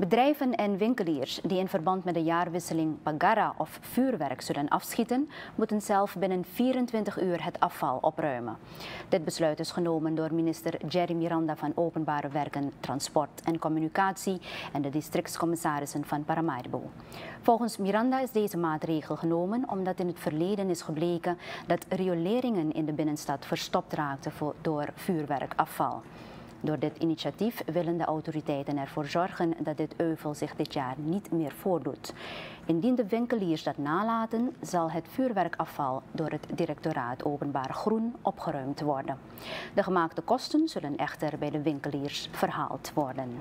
Bedrijven en winkeliers die in verband met de jaarwisseling pagara of vuurwerk zullen afschieten, moeten zelf binnen 24 uur het afval opruimen. Dit besluit is genomen door minister Jerry Miranda van Openbare Werken, Transport en Communicatie en de districtscommissarissen van Paramaribo. Volgens Miranda is deze maatregel genomen omdat in het verleden is gebleken dat rioleringen in de binnenstad verstopt raakten door vuurwerkafval. Door dit initiatief willen de autoriteiten ervoor zorgen dat dit euvel zich dit jaar niet meer voordoet. Indien de winkeliers dat nalaten, zal het vuurwerkafval door het directoraat Openbaar Groen opgeruimd worden. De gemaakte kosten zullen echter bij de winkeliers verhaald worden.